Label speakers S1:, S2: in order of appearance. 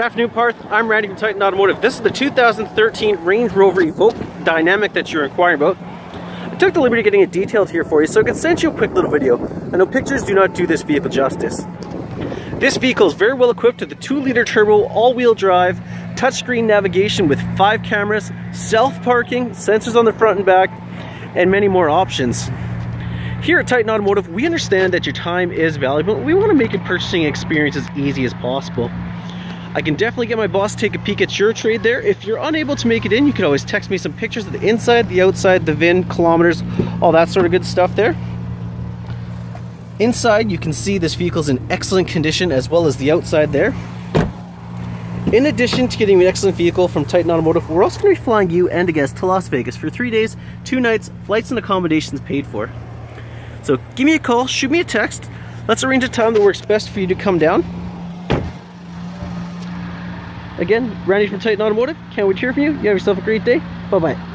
S1: Good afternoon, Parth. I'm Randy from Titan Automotive. This is the 2013 Range Rover Evoque Dynamic that you're inquiring about. I took the liberty of getting it detailed here for you so I can send you a quick little video. I know pictures do not do this vehicle justice. This vehicle is very well equipped with a 2-liter turbo all-wheel drive, touchscreen navigation with 5 cameras, self-parking, sensors on the front and back, and many more options. Here at Titan Automotive, we understand that your time is valuable. We want to make your purchasing experience as easy as possible. I can definitely get my boss to take a peek at your trade there. If you're unable to make it in, you can always text me some pictures of the inside, the outside, the VIN, kilometers, all that sort of good stuff there. Inside, you can see this vehicle's in excellent condition as well as the outside there. In addition to getting an excellent vehicle from Titan Automotive, we're also going to be flying you and a guest to Las Vegas for three days, two nights, flights and accommodations paid for. So give me a call, shoot me a text, let's arrange a time that works best for you to come down. Again, Randy from Titan Automotive. Can't wait to hear from you. You have yourself a great day. Bye-bye.